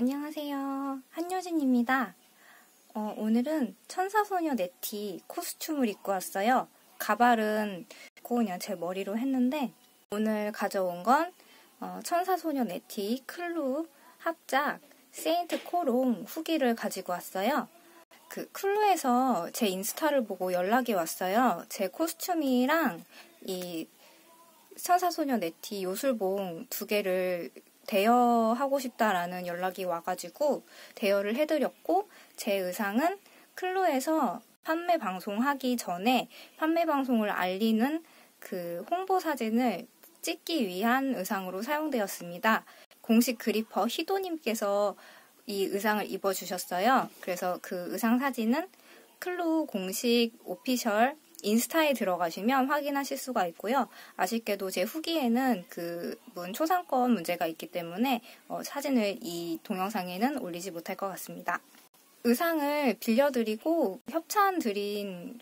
안녕하세요. 한효진입니다. 어, 오늘은 천사소녀 네티 코스튬을 입고 왔어요. 가발은 그냥 제 머리로 했는데 오늘 가져온 건 어, 천사소녀 네티 클루 합작 세인트 코롱 후기를 가지고 왔어요. 그 클루에서 제 인스타를 보고 연락이 왔어요. 제 코스튬이랑 이 천사소녀 네티 요술봉 두 개를 대여하고 싶다라는 연락이 와가지고 대여를 해드렸고 제 의상은 클루에서 판매 방송하기 전에 판매 방송을 알리는 그 홍보 사진을 찍기 위한 의상으로 사용되었습니다. 공식 그리퍼 희도님께서 이 의상을 입어주셨어요. 그래서 그 의상 사진은 클루 공식 오피셜 인스타에 들어가시면 확인하실 수가 있고요. 아쉽게도 제 후기에는 그 문 초상권 문제가 있기 때문에 어, 사진을 이 동영상에는 올리지 못할 것 같습니다. 의상을 빌려드리고 협찬 드린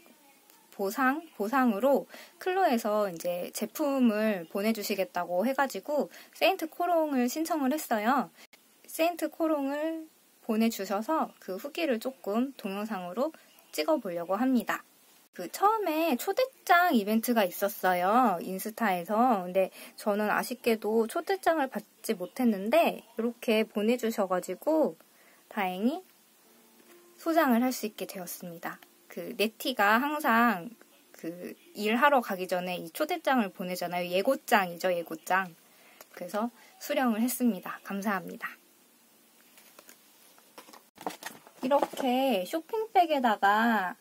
보상, 보상으로 클루에서 이제 제품을 보내주시겠다고 해가지고 세인트 코롱을 신청을 했어요. 세인트 코롱을 보내주셔서 그 후기를 조금 동영상으로 찍어보려고 합니다. 그 처음에 초대장 이벤트가 있었어요. 인스타에서. 근데 저는 아쉽게도 초대장을 받지 못했는데 이렇게 보내주셔가지고 다행히 소장을 할 수 있게 되었습니다. 그 네티가 항상 그 일하러 가기 전에 이 초대장을 보내잖아요. 예고장이죠, 예고장. 그래서 수령을 했습니다. 감사합니다. 이렇게 쇼핑백에다가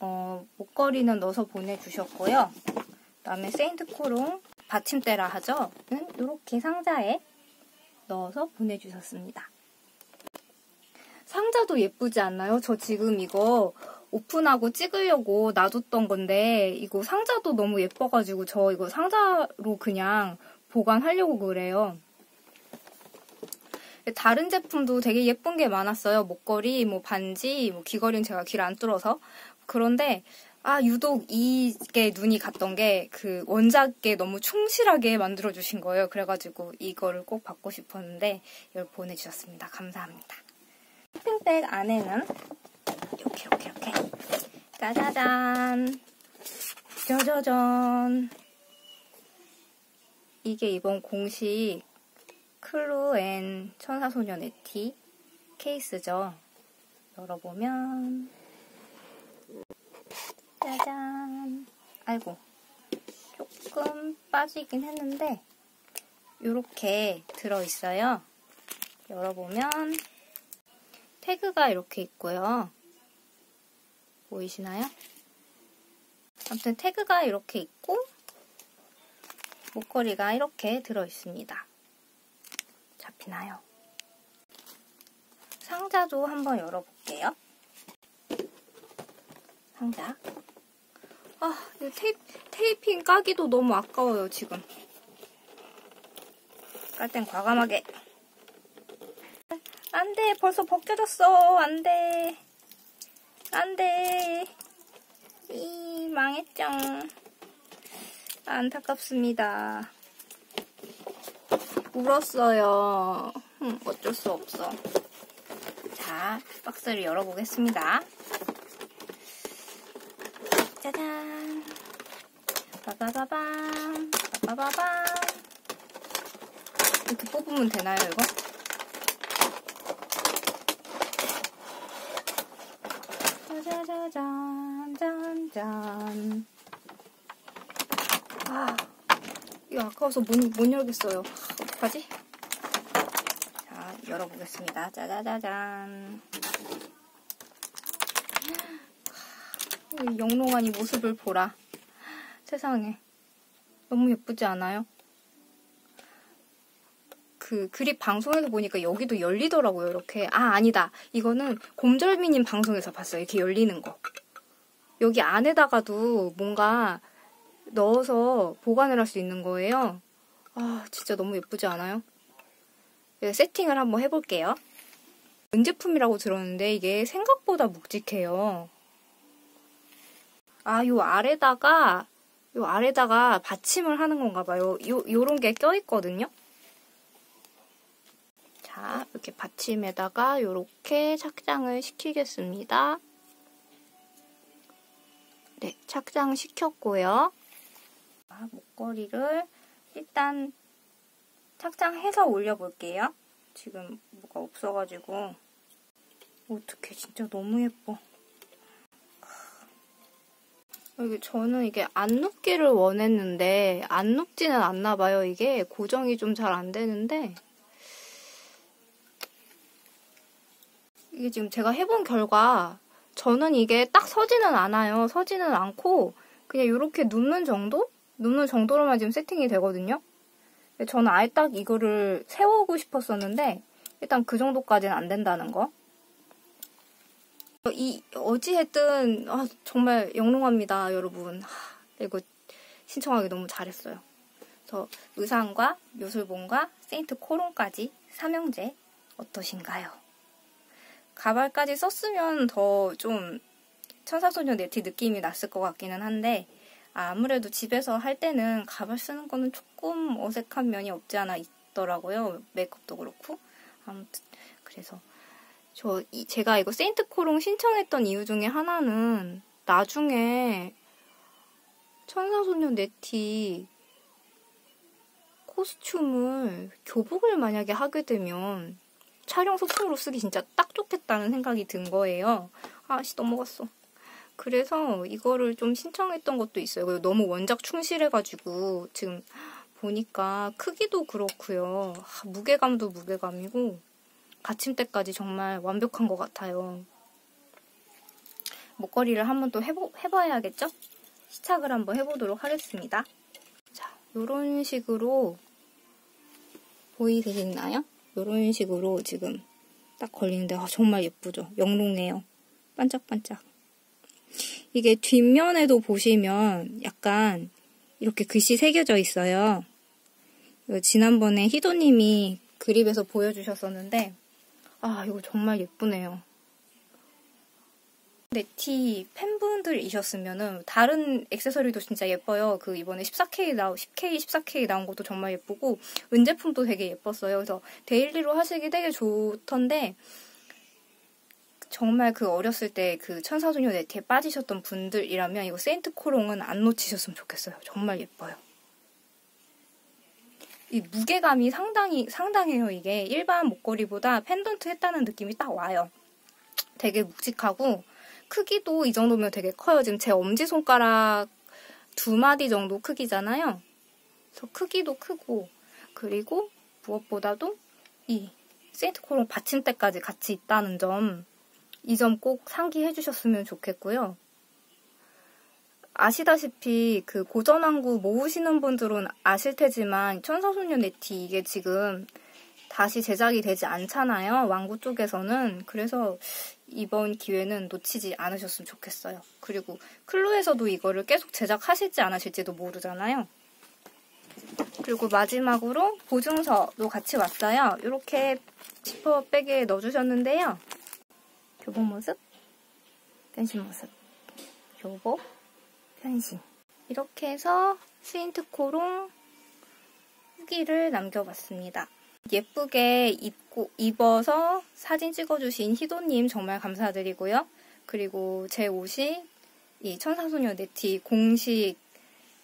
어, 목걸이는 넣어서 보내주셨고요. 그다음에 세인트 코롱 받침대라 하죠. 이렇게 상자에 넣어서 보내주셨습니다. 상자도 예쁘지 않나요? 저 지금 이거 오픈하고 찍으려고 놔뒀던 건데 이거 상자도 너무 예뻐가지고 저 이거 상자로 그냥 보관하려고 그래요. 다른 제품도 되게 예쁜 게 많았어요. 목걸이, 뭐 반지, 뭐 귀걸이는 제가 귀를 안 뚫어서 그런데 아 유독 이게 눈이 갔던 게 그 원작에 너무 충실하게 만들어 주신 거예요. 그래가지고 이거를 꼭 받고 싶었는데 이걸 보내주셨습니다. 감사합니다. 쇼핑백 안에는 이렇게 이렇게 이렇게 짜자잔 짜자잔 이게 이번 공식 클루앤 천사소녀 네티 케이스죠. 열어보면 짜잔. 아이고. 조금 빠지긴 했는데, 이렇게 들어있어요. 열어보면, 태그가 이렇게 있고요. 보이시나요? 아무튼 태그가 이렇게 있고, 목걸이가 이렇게 들어있습니다. 잡히나요? 상자도 한번 열어볼게요. 상자. 아, 테이, 테이핑 까기도 너무 아까워요, 지금. 깔 땐 과감하게. 안 돼, 벌써 벗겨졌어. 안 돼. 안 돼. 이, 망했죠. 안타깝습니다. 울었어요. 음, 어쩔 수 없어. 자, 박스를 열어보겠습니다. 짜잔. 빠바바밤. 빠바바밤. 이렇게 뽑으면 되나요, 이거? 짜자자잔, 짠짠. 아, 이거 아까워서 못, 못 열겠어요. 어떡하지? 자, 열어보겠습니다. 짜자자잔. 영롱한 이 모습을 보라. 세상에. 너무 예쁘지 않아요? 그 그립 방송에서 보니까 여기도 열리더라고요. 이렇게. 아, 아니다. 이거는 곰절미님 방송에서 봤어요. 이렇게 열리는 거. 여기 안에다가도 뭔가 넣어서 보관을 할 수 있는 거예요. 아, 진짜 너무 예쁘지 않아요? 세팅을 한번 해볼게요. 은제품이라고 들었는데 이게 생각보다 묵직해요. 아, 요 아래다가, 요 아래다가 받침을 하는 건가 봐요. 요, 요런 게 껴있거든요. 자, 자, 이렇게 받침에다가 이렇게 착장을 시키겠습니다. 네, 착장 시켰고요. 아, 목걸이를 일단 착장해서 올려볼게요. 지금 뭐가 없어가지고 어떡해 진짜 너무 예뻐. 저는 이게 안 눕기를 원했는데 안 눕지는 않나 봐요. 이게 고정이 좀 잘 안 되는데 이게 지금 제가 해본 결과 저는 이게 딱 서지는 않아요. 서지는 않고 그냥 이렇게 눕는 정도? 눕는 정도로만 지금 세팅이 되거든요. 저는 아예 딱 이거를 세우고 싶었었는데 일단 그 정도까지는 안 된다는 거. 이 어찌했든 아, 정말 영롱합니다, 여러분. 하, 이거 신청하기 너무 잘했어요. 그래서 의상과 요술봉과 세인트 코론까지 삼형제 어떠신가요? 가발까지 썼으면 더 좀 천사소녀 네티 느낌이 났을 것 같기는 한데 아무래도 집에서 할 때는 가발 쓰는 거는 조금 어색한 면이 없지 않아 있더라고요. 메이크업도 그렇고. 아무튼 그래서 저 이, 제가 이거 세인트 코롱 신청했던 이유 중에 하나는 나중에 천사소녀 네티 코스튬을 교복을 만약에 하게 되면 촬영 소품으로 쓰기 진짜 딱 좋겠다는 생각이 든 거예요. 아씨 넘어갔어. 그래서 이거를 좀 신청했던 것도 있어요. 너무 원작 충실해가지고 지금 보니까 크기도 그렇고요. 아, 무게감도 무게감이고 받침대까지 정말 완벽한 것 같아요. 목걸이를 한번 또 해보, 해봐야겠죠? 시착을 한번 해보도록 하겠습니다. 자, 이런 식으로 보이시나요? 이런 식으로 지금 딱 걸리는데 아, 정말 예쁘죠? 영롱해요. 반짝반짝. 이게 뒷면에도 보시면 약간 이렇게 글씨 새겨져 있어요. 지난번에 희도님이 그립에서 보여주셨었는데 아 이거 정말 예쁘네요. 네티 팬분들이셨으면은 다른 액세서리도 진짜 예뻐요. 그 이번에 14K 나오 10K, 14K 나온 것도 정말 예쁘고 은제품도 되게 예뻤어요. 그래서 데일리로 하시기 되게 좋던데 정말 그 어렸을 때 그 천사소녀 네티에 빠지셨던 분들이라면 이거 세인트 코롱은 안 놓치셨으면 좋겠어요. 정말 예뻐요. 이 무게감이 상당히 상당해요. 이게 일반 목걸이보다 펜던트 했다는 느낌이 딱 와요. 되게 묵직하고 크기도 이 정도면 되게 커요. 지금 제 엄지 손가락 두 마디 정도 크기잖아요. 그래서 크기도 크고 그리고 무엇보다도 이 세인트 코롱 받침대까지 같이 있다는 점 이 점 꼭 상기해 주셨으면 좋겠고요. 아시다시피 그 고전왕구 모으시는 분들은 아실 테지만 천사소녀 네티 이게 지금 다시 제작이 되지 않잖아요. 왕구 쪽에서는. 그래서 이번 기회는 놓치지 않으셨으면 좋겠어요. 그리고 클로에서도 이거를 계속 제작하실지 않으실지도 모르잖아요. 그리고 마지막으로 보증서도 같이 왔어요. 이렇게 지퍼백에 넣어주셨는데요. 교복 모습, 변신 모습, 교복, 변신. 이렇게 해서 세인트 코롱 후기를 남겨봤습니다. 예쁘게 입고, 입어서 사진 찍어주신 희도님 정말 감사드리고요. 그리고 제 옷이 이 천사소녀 네티 공식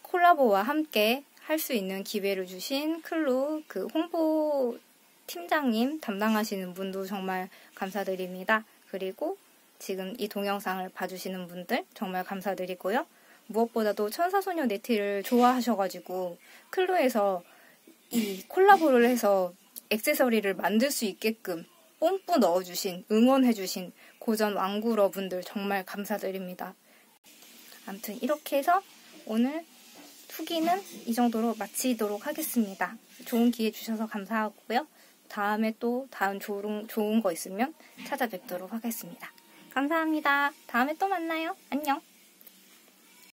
콜라보와 함께 할 수 있는 기회를 주신 클루 그 홍보 팀장님 담당하시는 분도 정말 감사드립니다. 그리고 지금 이 동영상을 봐주시는 분들 정말 감사드리고요. 무엇보다도 천사소녀 네티를 좋아하셔가지고 클로에서 이 콜라보를 해서 액세서리를 만들 수 있게끔 뽐뿌 넣어주신, 응원해주신 고전 왕구러 분들 정말 감사드립니다. 아무튼 이렇게 해서 오늘 후기는 이 정도로 마치도록 하겠습니다. 좋은 기회 주셔서 감사하고요. 다음에 또 다음 좋은, 좋은 거 있으면 찾아뵙도록 하겠습니다. 감사합니다. 다음에 또 만나요. 안녕.